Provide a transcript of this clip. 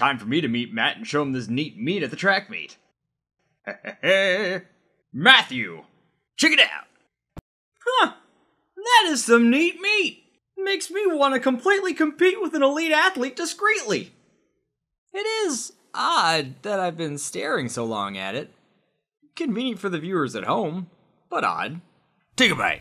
Time for me to meet Matt and show him this neat meat at the track meet. Matthew, check it out. Huh, that is some neat meat. Makes me want to completely compete with an elite athlete discreetly. It is odd that I've been staring so long at it. Convenient for the viewers at home, but odd. Take a bite.